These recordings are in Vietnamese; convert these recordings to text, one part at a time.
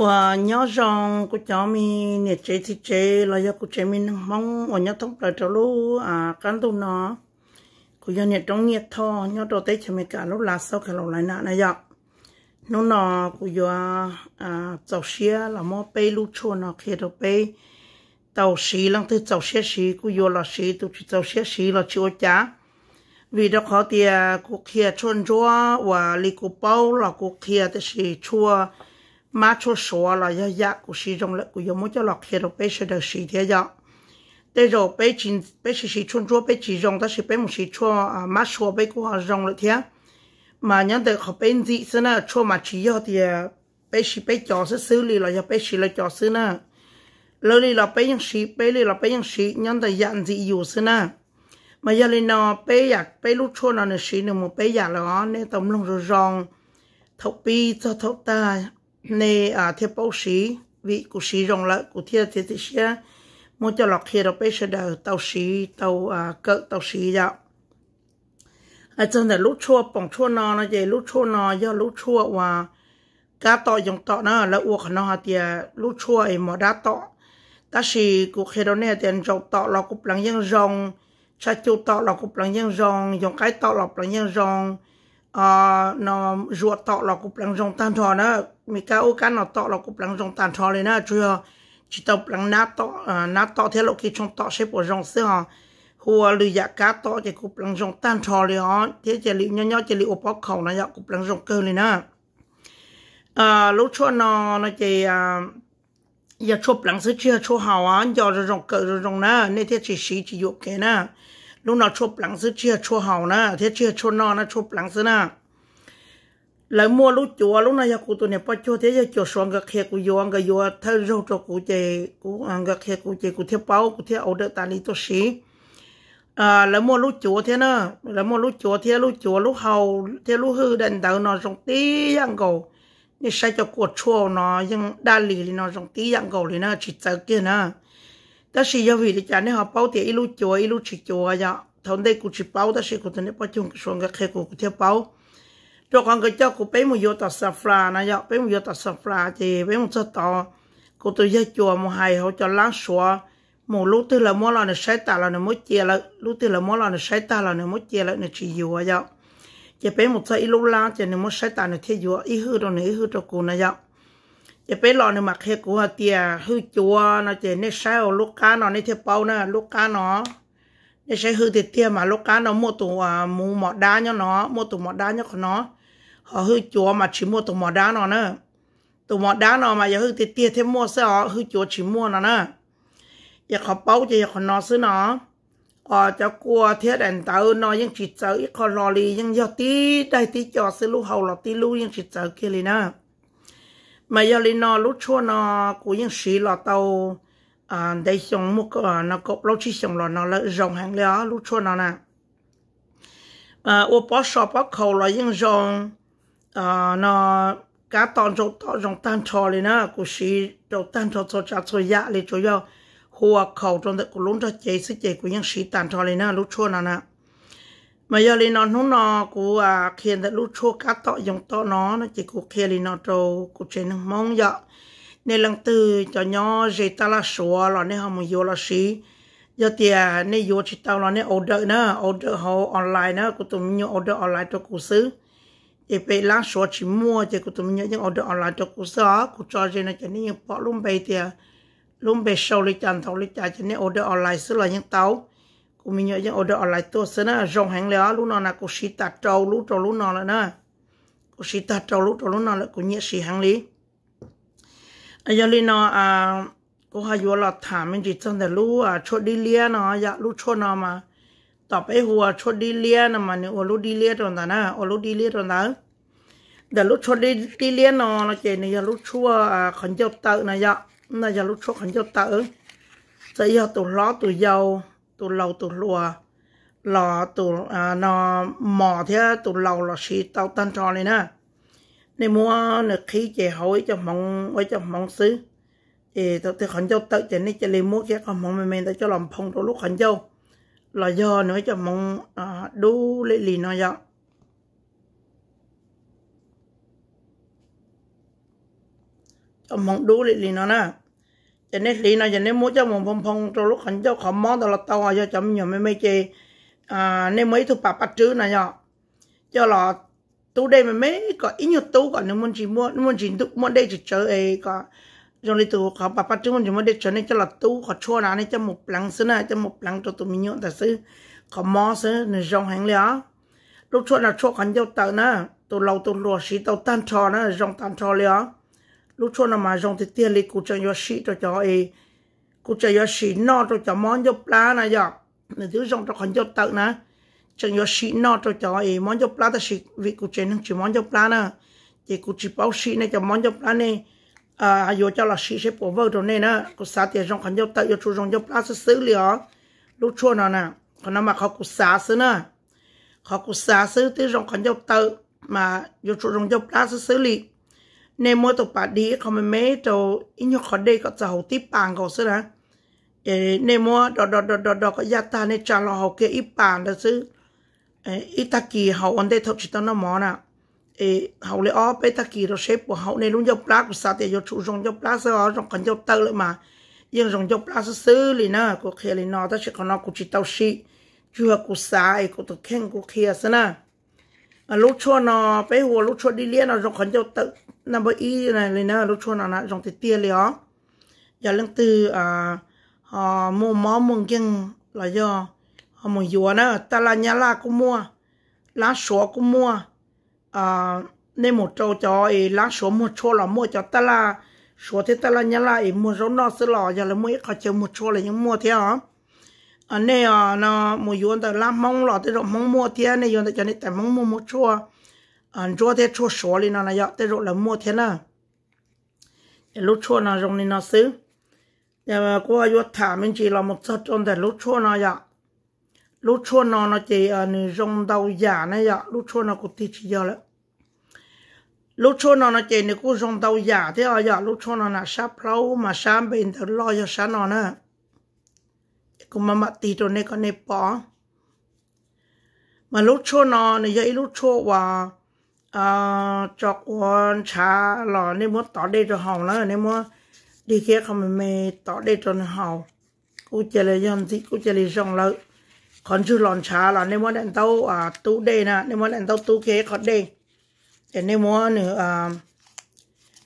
我 nhớ rằng cô cháu mi nhiệt chế thì chế là do cô chế mi mong và nhớ thông lại cho lũ à cán tu nó. Cô do nhiệt trong nhiệt thọ nhớ đầu tết cho mi cả, lúc à, là sau cái lâu lại nã này vậy nó nó cô do à tàu xe là mua bay lúc chua nó khi đầu bay tàu xí lăng từ tàu xe xí cô do là xí tụ chỉ tàu xe xí là chưa chả vì đó khó thì cô kia chôn chua và li cô bao là cô kia thì xí chua mà cho số là ya ya của sử dụng lại của dùng cho lọc hiện bây giờ được sử thế giờ để rồi bây chín bây giờ sử dụng cho bây chỉ dùng đó là bây một sử cho à mà số bây của họ dùng lại thế mà nhân được họ bên gì xí nào cho mà chỉ có thì bây giờ bây cho sẽ xử lý là ya bây giờ là cho xử lỡ đi là bây những sử bây là bây những sử nhận được nhận gì อยู่ thế nào mà giờ lên nó bây giờ bây lúc cho nó là sử nó một bây giờ là nên tấm lòng rồi rong thọc bi cho thọc ta nè à thiệp bảo sĩ, vị của sĩ rồng lợi của thiệp thì thì sẽ muốn cho lọc hiện bây giờ đầu tàu sĩ, tàu à cỡ tàu sĩ đó à chân là lúc chua bỏng chua nó nó vậy, lúc chua nó do lúc chua và cá to dùng to nó là uộc nó thì à, lúc chua ấy mà đã to ta sĩ của khi đó nè tiền rau to là cũng bằng những rồng cha chu to là cũng bằng những rồng dùng cái to là bằng những rồng à nó ruột to là cục bằng rong tan thò nữa mi ka ô kan nó to là cục bằng rong tan thò lên nữa chú chỉ tập bằng nát to ờ, nát to thế lúc khi trong to xếp bỏ rong sữa ha hùa lười dạ cá to thì cục bằng rong tan thò lên ha thế chỉ liệu nhỏ nhỏ chỉ liệu bóc khẩu nó cục bằng rong cơ lên nữa à ờ, lúc cho nó nó chỉ à giờ chụp bằng sứ chưa chụp hào á giờ rồi rong cơ rồi rong nữa nên thế chỉ xí chỉ dụ cái nữa lúc nào chụp lắng sữa chưa chụp hào nè thế chưa chụp nó nè chụp lắng sữa nè, lại mua lúc chùa lúc này cụ tụi này bắt chùa thế giờ chùa xoan gạch khe cụ vô gạch vô thay rau cho cụ chè cụ ăn cái khe cụ chè cụ theo bao cụ thiết ổ đây ta đi tôi xí à lại mua lúc chùa thế nữa lại mua lúc chùa thế lúc chùa lúc hầu thế lúc hư đèn đầu nó trong tí dạng cầu nên sai cho cụ chùa nó nhưng đa lì nó trong tí dạng cầu thì nó chỉ chờ kia nữa ta chỉ do vì là nên họ bảo thì ít lúc chùa ít lúc chỉ chùa vậy thằng đây cũng chỉ bảo ta chỉ cũng tụi này bắt chung xoan cái khe cũng theo bảo cho con cái cháu cũng bé một vô tờ safra này giờ bé một vô tờ safra thì bé một số tờ cô tôi chơi chùa một hai họ cho lá xóa một lúc thứ là mỗi lần nó sai ta là nó mới chia lại lúc thứ là mỗi lần nó sai ta là nó mới chia lại nó chỉ vô giờ chỉ bé một số ít lúc lá chỉ nó mới sai ta nó theo vô ít hư rồi này ít hư cho จะไปรอในหมักเฮกูเตียหื้อจัวเนาะเจในใช้ลูกก้าเนอะในเทปเปาเนาะลูกค้าเนาะยใช้หื้อเตียเยมาลูกก้าเนอะมตัวมูหมอด้านเนาะเนอะมตัวหมอด้าเนาะเนาะอขาฮือจัวมาชิมัวตัวหมอด้าเนอเนาะตัวหมอด้าเนอมาอย่าฮือเตียยเทมัวเสียอ๋อฮือจัวชิมัวเนาะเนาะอย่าขอเป้าจะอย่าขอนอซื้อเนาอ๋อจะกลัวเทียดแอนเตอร์นอยยังฉิดเจออีกคอรอลียังยอดตีได้ตีจอซื้อลูกเฮาหรอตีลูกยังฉิดเจอเคลีนะ mà giờ lên nó lúc chua nó cũng những sĩ là tàu à đây xong một cái nó cột lâu chỉ xong là nó là rồng hàng lẻ lúc chua nó nè. À ô bỏ sọ bỏ khẩu là những rồng à nó cá tòn rồng tòn rồng tan trò lên á cũng sĩ rồng tan trò cho cha cho ya lên cho yo hoa khẩu trong đó cũng luôn cho chế sức chế cũng những sĩ tan trò lên á lúc chua nó nè mà giờ lên nó nó nó cũng à khi đó lúc chua cá tọ dùng tọ nó nó chỉ cũng khi lên nó trâu, cũng trên nó mong vậy nên lần từ cho nhỏ dễ ta là số là nên họ muốn vô là xí. Giờ thì à, nên vô chỉ tao là nên order nữa order họ online nữa cũng tụi mình order online cho cụ xứ. Thì về lá sủa chỉ mua je ko tụi mình những order online cho ku xứ ku cho je cho nên những bỏ luôn bây thì à, luôn bây sau li chan thầu li cha cho nên order online xứ là những tao กูมีเยอะยังออเดอร์ออนไลน์ตัวเสนะจงแหงแล้วลูกนอนนะกูชีตาเจ้าลูกเจ้าลูกนอนแล้วนะกูชีตาเจ้าลูกเจ้าลูกนอนแล้วกูเนี่ยสีแหงลีอายุลีนออ่ากูหาอยู่หลอดถามมันจิตจังแต่ลูกอะชดดีเลียเนาอยากลูกชดนอมาต่อไปหัวชดดีเลียนะมาเนี่ยโอลูดีเลียตอนนั้นนะโอลูดีเลียตอนนั้นเดี๋ยวลูกชดดีดีเลียนอนะเจนเนี่ยลูกชั่วอ่าขันเจ้าเตอร์นะยะน่ายะลูกชั่วขันเจ้าเตอร์จะยาตัวล้อตัวยาว tụ lâu tụ lùa. Lò tụ à, nó mò thế tụ lâu là xì tàu tan trò này nè. Nên mua nước khí chè hỏi cho mong với cho mong xứ. Thì tao thì khẩn châu tự chèn này chè lên mua cái còn mong mềm mềm tao cho làm phong tụ lúc khẩn châu. Là do nữa cho mong à, đu lì lì nó vậy, cho mong đu lì lì nó nè cho nên lý nó cho nên mua cho một phong phong cho lúc hành cho khó món đó là tao à cho chấm nhiều mấy mấy chê. À nên mấy thuộc bà bắt chữ này nhở cho là tu đây mà mấy có ít nhiều tu còn nếu muốn chỉ mua nếu muốn chỉ tu muốn đây chỉ chơi ấy có rồi đi tu khó bà bắt chữ muốn chỉ muốn đây chơi nên cho là tu khó chua nào nên cho một lăng xứ này, cho một lăng cho tụi mình nhớ thật sự khó món xứ nên rong hàng liao lúc chua là chua hành cho tao nữa tụi lâu tụi lùa xí tao tan trò nữa rong tan trò liao lúc cho nó mà dùng thì tiền lý cụ cho yo sĩ cho cho ấy. Cụ cho yo sĩ nọ cho cho món cho plá này giờ. Nên thứ dùng cho con cho tự nè. Cho yo sĩ nọ cho cho ấy, món cho plá ta chỉ vì cụ chơi nó chỉ món cho plá nè. Thì cụ chỉ bảo sĩ này cho món cho plá này à vô cho là sĩ sẽ bỏ vợ rồi này nè. Cụ xả tiền dùng con cho tự yo chú dùng cho plá sẽ xử lý ó lúc cho nó nè còn nó mà khó cụ xả xứ nè. Khó cụ xả xứ thì dùng con cho tự mà vô chỗ dùng cho plá sẽ xử lý ในมัวตกปาดีเขามันไม่โตอินยอคอดเดก็จะหที่ปางเขาซะนะเอในมัวดอดดอดดอดก็ยาตาในจารอเขาเกอีปางแล้วซื้อเออิตากีเขาอันได้ทบชิตนมอน่ะเอเขาเลยอ้อไปตากี้เราเชฟว่าเขาในรุ่นยกปลากุศลแต่ยกชูรงยกปลาเสือรงกันยกเตอร์เลยมายังรงยกปลาซื้อเลยนะกูเคลีนอถ้าเชคนอกูจิตเตาชีจัวกูสายกูตะแข่งกูเคลียซะนะลูกชั่วนอไปหัวลูกชั่วดีเลียนเรารงกันยกเตอร์ nằm bởi ý này lên nó lúc chua nó là dòng tiết tiền liền giờ lần từ à họ mua mỏ mừng kinh là do à, họ mua dùa nữa ta là nhà la cũng mua lá sủa cũng mua à nên một trâu cho ấy lá sủa mua cho là mua cho ta là sủa thì ta là nhà la ấy mua giống nó sẽ lò giờ là mua ít họ chơi một cho là những mua theo hả? À nên à nó mua dùa ta làm mong lò thì rồi mong mua theo này, dùa ta cho nên tại mong mua một cho anh cho thế cho số lên nó là thế rồi là mua thế nào lúc cho nó dùng lên nó xứ nhưng mà qua vô thả mình chỉ là một chút lúc cho nó ya lúc cho nó nó chỉ anh dùng đầu giả này ya lúc cho nó cũng tí chỉ giờ lại lúc cho nó nó chỉ nơi cũng dùng đầu giả thế à ya lúc cho nó là sắp lâu mà sắp bên thì lo cho sắp nó nữa cũng mà mặt tí rồi này có này bỏ mà lúc cho nó này vậy lúc cho và à chọc quan cha lò nên muốn tỏ đây cho hậu nữa nên muốn đi kia không mày tỏ đây cho hậu cú chơi là dân thì cú chơi là rong lợi còn chưa lòn cha là nên muốn đánh tàu à tu đây nè nên muốn đánh tàu tu kia còn đây để nên muốn nữa à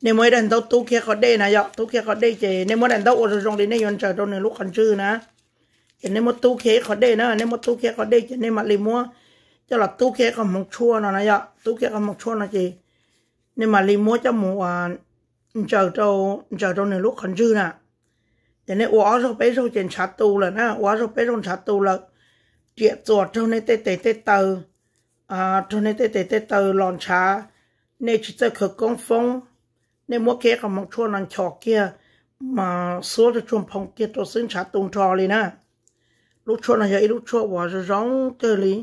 nên muốn đánh tàu tu kia còn đây nè dọ tu kia còn đây chỉ nên muốn đánh tàu ở trong đây nên yon chờ trong này lúc còn chưa nè nên muốn tu kia còn đây nè nên muốn tu kia còn đây chỉ nên mà liền muốn cho là tu kia còn một chua nó này ạ tu kia còn một chua nó gì nên mà li mua cho một à chờ trâu chờ trâu này lúc còn dư nè thế nên uống rồi bây giờ trên sát tu là nè uống rồi bây giờ sát tu là chuyện chuột trâu này tê tê tê tờ. À trâu này tê tê tê tờ, lòn chả nên chỉ tới khử công phong nên mua kia còn một chua nó chọ kia, mà số cho chuồng phong kia, tôi xin sát tu trò liền nè lúc chua này giờ lúc chua, uống rồi giống cơ liền.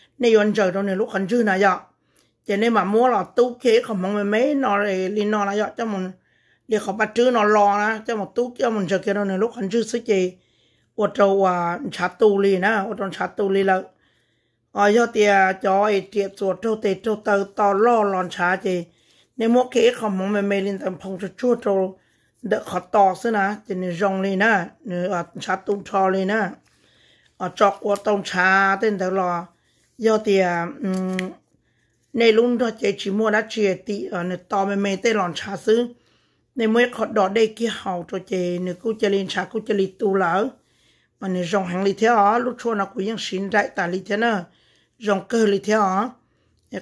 cho chua ôm mong trong đi nó cho chua ôm mong trong đi nó nè để lúc chua nào mà hậu tàu á hậu tàu nó tàu á lúc chua nào nè để giờ thì à nếu mới ít khó ấy thôi nên con chú lon chả này giờ nếu mới khó trước cậu ít khó đâu sợ tệ là sĩ khó trước là sĩ cậu cho chua tàu cái khen lên này liệu à nên yon chờ đâu nên lúc khẩn chư này giờ cho nên mà mua là tú kế không mong mấy nó lại lên nó là giờ cho mình để không bắt chữ nó lo na cho một tú cho mình chờ kia đâu nên lúc khẩn chư sức gì ở châu à chát tu li na ở trong chát tu li là ở giờ thì cho ấy tiệp chuột châu tê châu tờ to lo lon chá gì nên mua kế không mong mấy lên tầm phong cho chua châu đỡ khó to xí na cho nên rong li na nữa chát tu cho li na ở chọc của tông chá tên đó là do thì à, um này luôn đó chị chỉ mua đã chia thì ở nơi to mềm mềm tê lòn trà sứ này mới khó đỏ đây kia hậu cho chị nếu cô chơi lên trà cô chơi lên tu lỡ. Mà nếu rong hàng li theo, lúc cho nó cũng vẫn xin đại ta li thế nữa rong cơ li theo.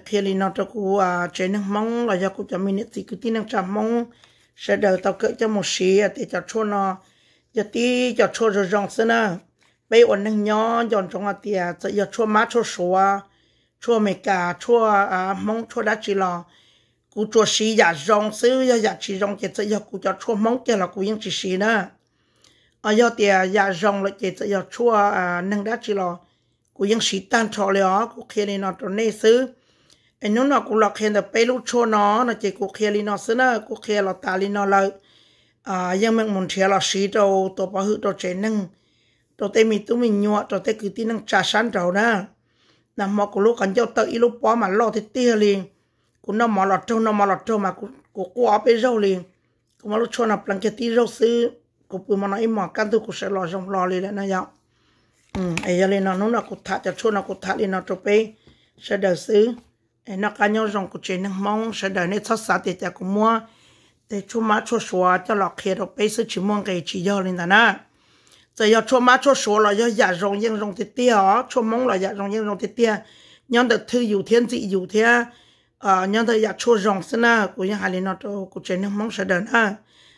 Khi li nó cho cô à chơi năng mong là do cô cho mình thì cứ tin năng trà mong sẽ đợi tao cỡ cho một xí à, thì cho cho nó. Giờ tí cho cho rồi rong xin nữa bây ổn năng nhỏ dọn trong à tiệt giờ chua má, chua số à chua mẹ cả, chua à mong chua đã chỉ là cú chua xí giả rong xứ giờ giả chỉ rong chết sẽ giờ cú cho chua mong kia là cú yên chỉ xí nữa ở giờ tiề giả rong lại là sẽ giờ chua à năng đã chỉ lo cú yên xí tan cho liền cú kia này nó cho nê xứ. Anh nó nó cú lọc hiện được bê lúc chua nó nó chỉ cú kia này nó xứ nữa cú kia là ta này nó lợi à yang mình muốn chia là xí đâu tổ bảo hữu tổ chế năng tổ tê mình tu mình nhọ tổ tê cứ tin năng trà sẵn trầu nè là mò của lúc cần cho tự lúc bỏ mà lo thì tia liền. Cũng nó mò lọt trâu nó mò lọt trâu mà cũng cũng quá bê râu liền. Cũng mà lúc cho nạp plan kia tí râu sư cũng bự mà nó im mò căn tôi cũng sẽ lo rong lo liền đấy nè nhau ừ ấy giờ lên nó nó là cũng thả, cho cho nó cũng thả lên nó cho bê sẽ đỡ sư ấy nó cá nhau rong cú chế năng mong, sẽ đỡ nên thoát xa thì ta cũng mua. Để chú má chú xóa cho lọ kia rồi bê sư chỉ mong cái chỉ do lên ta nè giờ giờ cho má cho số là giờ giả rong yên rong thì tia ó cho mong là giả rong yên rong thì tia nhân được thư dụ thiên dị dụ thế à nhân được giả cho rong xin nè của những hai nó cho của trên những mong sẽ đền nè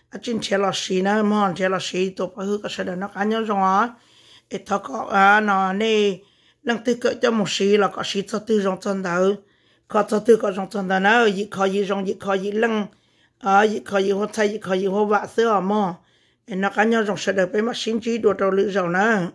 à trên chế là xí nè mong chế là xí tổ phải hư cái sẽ đền nó cá nhân rong á ít thọ có à nó nè lần tư cỡ cho một xí là có xí cho tư rong chân đầu có cho tư có rong chân đầu nè gì có gì rong gì có gì lăng à gì có gì hoa thay gì có gì hoa vạ sữa mà nó cá nhau dòng sẽ được với mà xin chi đồ trâu lữ giàu nữa